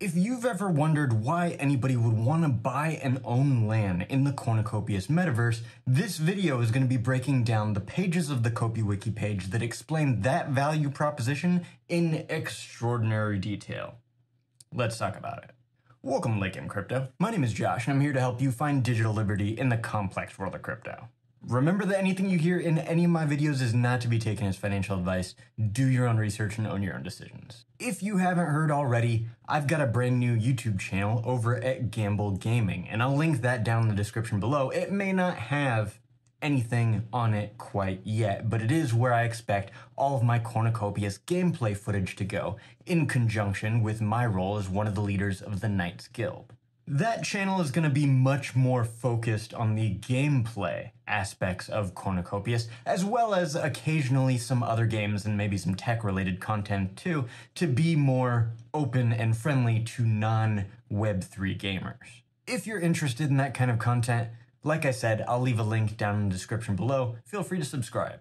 If you've ever wondered why anybody would want to buy and own land in the Cornucopias metaverse, this video is going to be breaking down the pages of the CopiWiki page that explain that value proposition in extraordinary detail. Let's talk about it. Welcome Late Game Crypto. My name is Josh, and I'm here to help you find digital liberty in the complex world of crypto. Remember that anything you hear in any of my videos is not to be taken as financial advice. Do your own research and own your own decisions. If you haven't heard already, I've got a brand new YouTube channel over at Gamble Gaming, and I'll link that down in the description below. It may not have anything on it quite yet, but it is where I expect all of my cornucopias gameplay footage to go, in conjunction with my role as one of the leaders of the Knights Guild. That channel is going to be much more focused on the gameplay aspects of Cornucopias, as well as occasionally some other games and maybe some tech related content too, to be more open and friendly to non Web3 gamers. If you're interested in that kind of content, like I said, I'll leave a link down in the description below. Feel free to subscribe.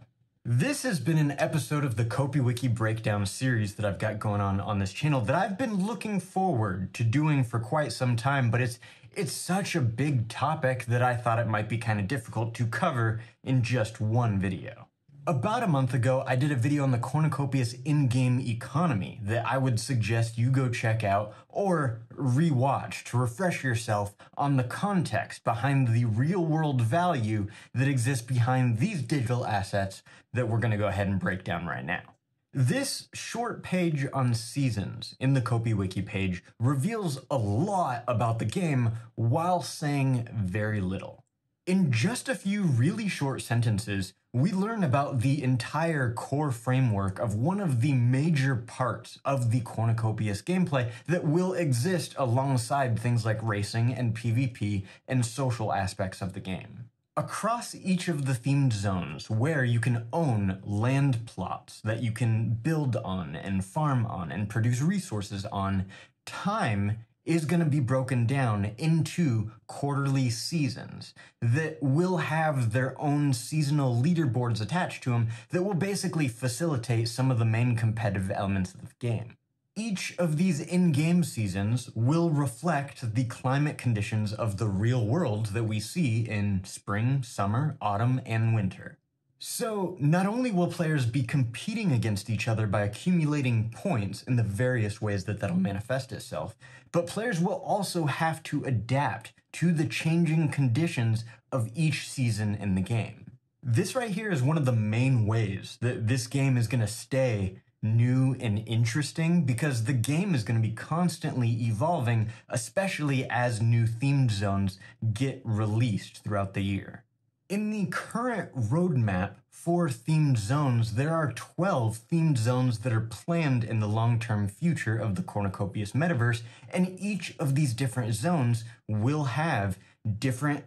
This has been an episode of the CopiWiki Breakdown series that I've got going on on this channel that I've been looking forward to doing for quite some time, but it's it's such a big topic that I thought it might be kind of difficult to cover in just one video. About a month ago, I did a video on the Cornucopias in-game economy that I would suggest you go check out or rewatch to refresh yourself on the context behind the real-world value that exists behind these digital assets that we're going to go ahead and break down right now. This short page on seasons in the CopiWiki page reveals a lot about the game while saying very little. In just a few really short sentences, we learn about the entire core framework of one of the major parts of the Cornucopias gameplay that will exist alongside things like racing and PvP and social aspects of the game. Across each of the themed zones, where you can own land plots that you can build on and farm on and produce resources on, time is going to be broken down into quarterly seasons that will have their own seasonal leaderboards attached to them that will basically facilitate some of the main competitive elements of the game. Each of these in game seasons will reflect the climate conditions of the real world that we see in spring, summer, autumn, and winter. So, not only will players be competing against each other by accumulating points in the various ways that that'll manifest itself, but players will also have to adapt to the changing conditions of each season in the game. This right here is one of the main ways that this game is going to stay new and interesting because the game is going to be constantly evolving, especially as new themed zones get released throughout the year. In the current roadmap for themed zones, there are 12 themed zones that are planned in the long term future of the Cornucopias metaverse, and each of these different zones will have different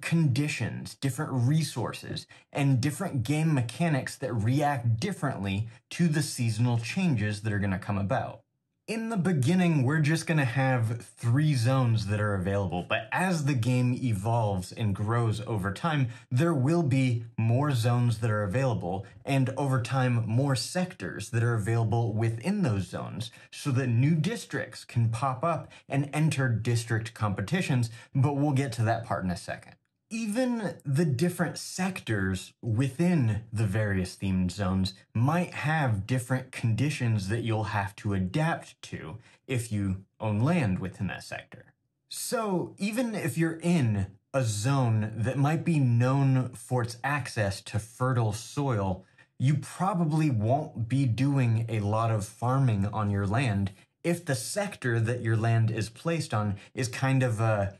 conditions, different resources, and different game mechanics that react differently to the seasonal changes that are going to come about in the beginning, we're just going to have three zones that are available. But as the game evolves and grows over time, there will be more zones that are available, and over time, more sectors that are available within those zones so that new districts can pop up and enter district competitions. But we'll get to that part in a second even the different sectors within the various themed zones might have different conditions that you'll have to adapt to if you own land within that sector. So, even if you're in a zone that might be known for its access to fertile soil, you probably won't be doing a lot of farming on your land if the sector that your land is placed on is kind of a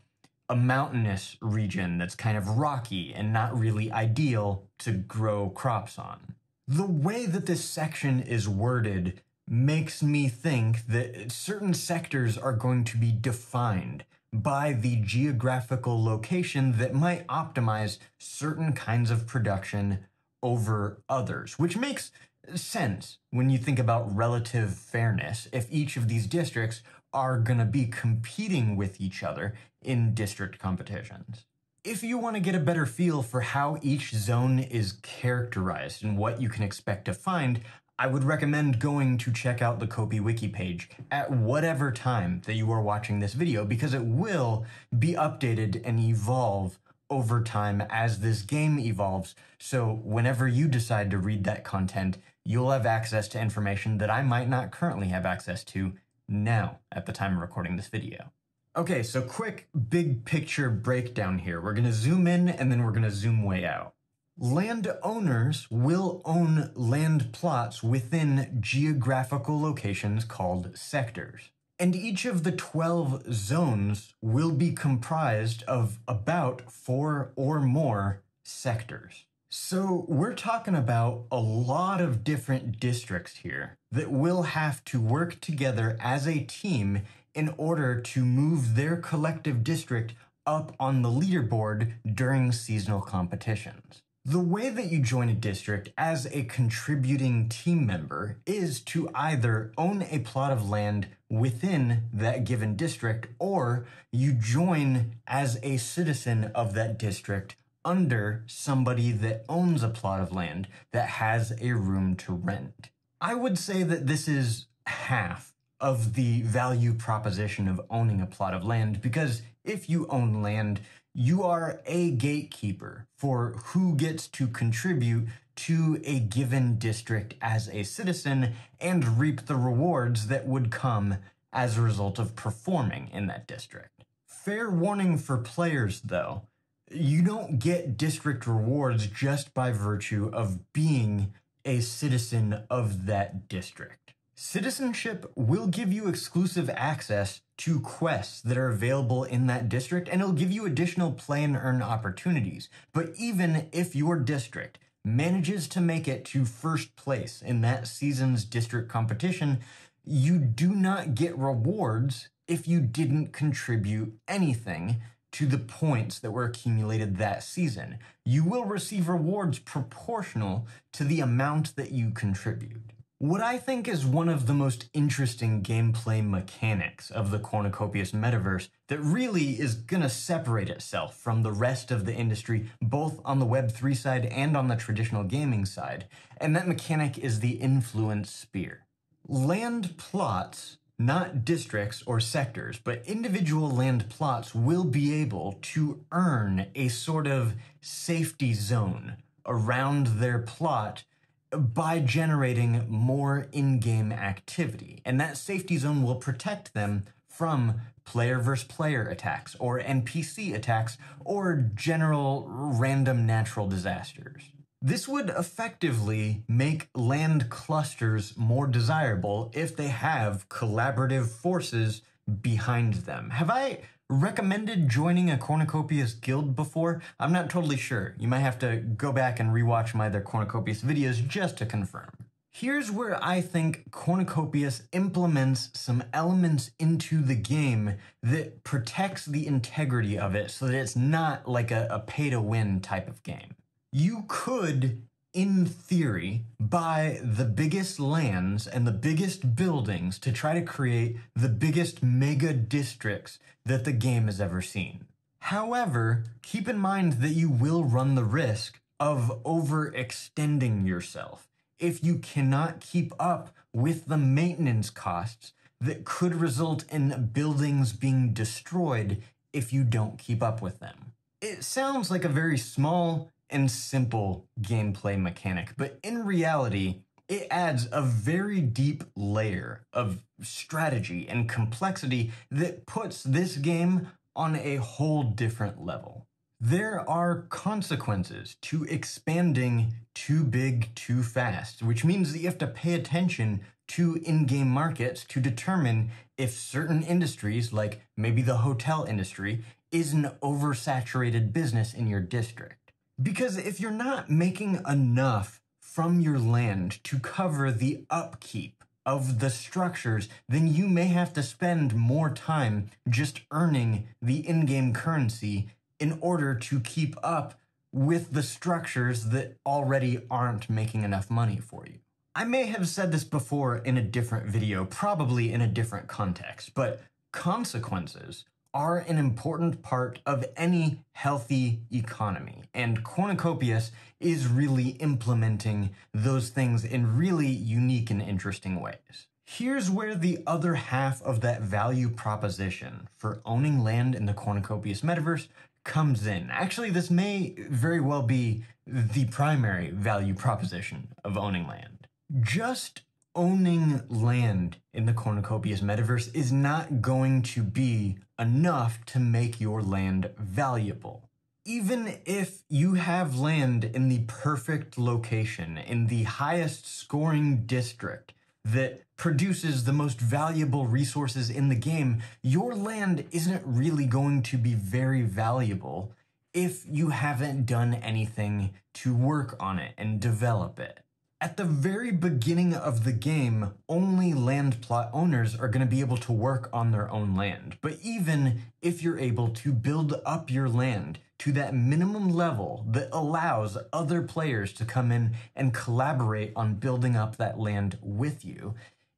a mountainous region that's kind of rocky and not really ideal to grow crops on. The way that this section is worded makes me think that certain sectors are going to be defined by the geographical location that might optimize certain kinds of production over others, which makes sense when you think about relative fairness. If each of these districts are going to be competing with each other in district competitions. If you want to get a better feel for how each zone is characterized and what you can expect to find, I would recommend going to check out the Copi Wiki page at whatever time that you are watching this video because it will be updated and evolve over time as this game evolves. So whenever you decide to read that content, you'll have access to information that I might not currently have access to now at the time of recording this video. Okay, so quick big picture breakdown here. We're gonna zoom in and then we're gonna zoom way out. Landowners will own land plots within geographical locations called sectors. And each of the 12 zones will be comprised of about four or more sectors. So we're talking about a lot of different districts here that will have to work together as a team in order to move their collective district up on the leaderboard during seasonal competitions. The way that you join a district as a contributing team member is to either own a plot of land within that given district or you join as a citizen of that district under somebody that owns a plot of land that has a room to rent. I would say that this is half of the value proposition of owning a plot of land because if you own land, you are a gatekeeper for who gets to contribute to a given district as a citizen and reap the rewards that would come as a result of performing in that district. Fair warning for players, though. You don't get district rewards just by virtue of being a citizen of that district. Citizenship will give you exclusive access to quests that are available in that district, and it'll give you additional play and earn opportunities. But even if your district manages to make it to first place in that season's district competition, you do not get rewards if you didn't contribute anything to the points that were accumulated that season. You will receive rewards proportional to the amount that you contribute. What I think is one of the most interesting gameplay mechanics of the Cornucopias metaverse that really is gonna separate itself from the rest of the industry, both on the Web3 side and on the traditional gaming side, and that mechanic is the influence sphere. Land plots, not districts or sectors, but individual land plots will be able to earn a sort of safety zone around their plot by generating more in game activity. And that safety zone will protect them from player versus player attacks, or NPC attacks, or general random natural disasters. This would effectively make land clusters more desirable if they have collaborative forces behind them. Have I recommended joining a Cornucopias guild before? I'm not totally sure. You might have to go back and rewatch my other Cornucopias videos just to confirm. Here's where I think Cornucopias implements some elements into the game that protects the integrity of it so that it's not like a, a pay to win type of game. You could in theory, buy the biggest lands and the biggest buildings to try to create the biggest mega districts that the game has ever seen. However, keep in mind that you will run the risk of overextending yourself if you cannot keep up with the maintenance costs that could result in buildings being destroyed if you don't keep up with them. It sounds like a very small and simple gameplay mechanic, but in reality, it adds a very deep layer of strategy and complexity that puts this game on a whole different level. There are consequences to expanding too big too fast, which means that you have to pay attention to in game markets to determine if certain industries, like maybe the hotel industry, is an oversaturated business in your district. Because if you're not making enough from your land to cover the upkeep of the structures, then you may have to spend more time just earning the in game currency in order to keep up with the structures that already aren't making enough money for you. I may have said this before in a different video, probably in a different context, but consequences are an important part of any healthy economy, and Cornucopias is really implementing those things in really unique and interesting ways. Here's where the other half of that value proposition for owning land in the Cornucopias metaverse comes in. Actually, this may very well be the primary value proposition of owning land. Just owning land in the Cornucopias metaverse is not going to be enough to make your land valuable. Even if you have land in the perfect location, in the highest scoring district, that produces the most valuable resources in the game, your land isn't really going to be very valuable if you haven't done anything to work on it and develop it. At the very beginning of the game, only land plot owners are going to be able to work on their own land. But even if you're able to build up your land to that minimum level that allows other players to come in and collaborate on building up that land with you,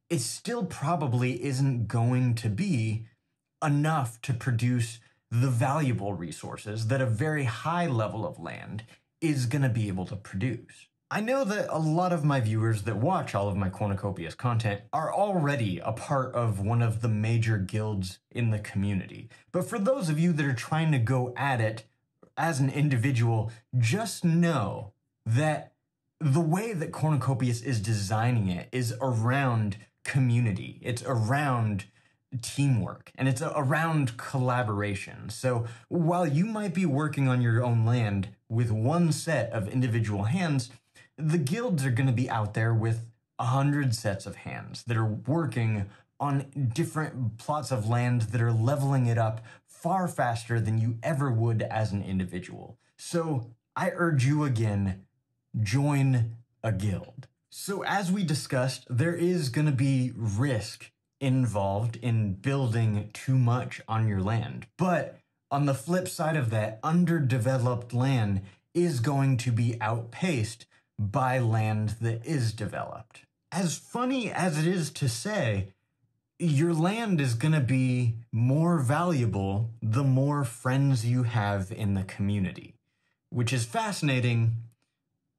it still probably isn't going to be enough to produce the valuable resources that a very high level of land is going to be able to produce. I know that a lot of my viewers that watch all of my Cornucopias content are already a part of one of the major guilds in the community. But for those of you that are trying to go at it as an individual, just know that the way that Cornucopias is designing it is around community. It's around teamwork and it's around collaboration. So while you might be working on your own land with one set of individual hands, the guilds are going to be out there with a hundred sets of hands that are working on different plots of land that are leveling it up far faster than you ever would as an individual. So I urge you again, join a guild. So as we discussed, there is going to be risk involved in building too much on your land. But on the flip side of that, underdeveloped land is going to be outpaced by land that is developed. As funny as it is to say, your land is going to be more valuable the more friends you have in the community, which is fascinating,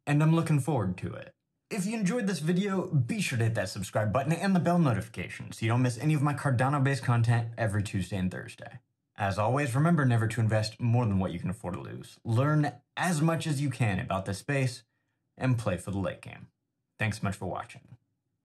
and I'm looking forward to it. If you enjoyed this video, be sure to hit that subscribe button and the bell notification so you don't miss any of my Cardano-based content every Tuesday and Thursday. As always, remember never to invest more than what you can afford to lose. Learn as much as you can about this space and play for the late game. Thanks so much for watching.